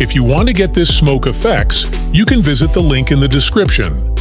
If you want to get this smoke effects, you can visit the link in the description.